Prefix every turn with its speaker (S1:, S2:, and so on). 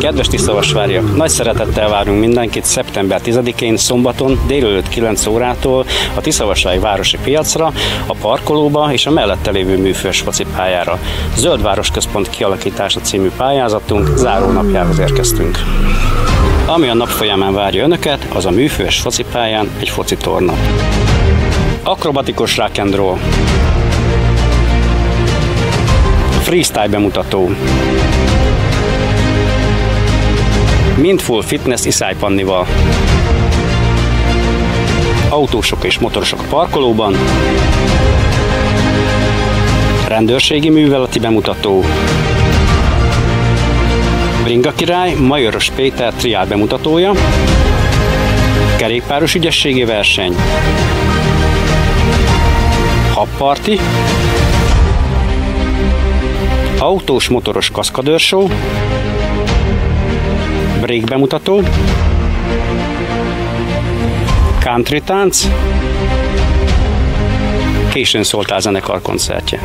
S1: Kedves Tiszavasváriak, nagy szeretettel várunk mindenkit szeptember 10-én szombaton délelőtt 9 órától a Tiszavasvári Városi Piacra, a parkolóba és a mellette lévő műfős focipályára. Zöld Városközpont kialakítása című pályázatunk záró napjához érkeztünk. Ami a nap folyamán várja önöket, az a műfős focipályán egy focitorna. Akrobatikus rock and roll. Freestyle bemutató. Mindful Fitness Iszály Pannival. Autósok és motorosok a parkolóban. Rendőrségi műveleti bemutató. Bringa király Majoros Péter triál bemutatója. Kerékpáros ügyességi verseny. Habparti. Autós motoros kaszkadőrshow break bemutató, country tánc, későn szóltál zenekar koncertje.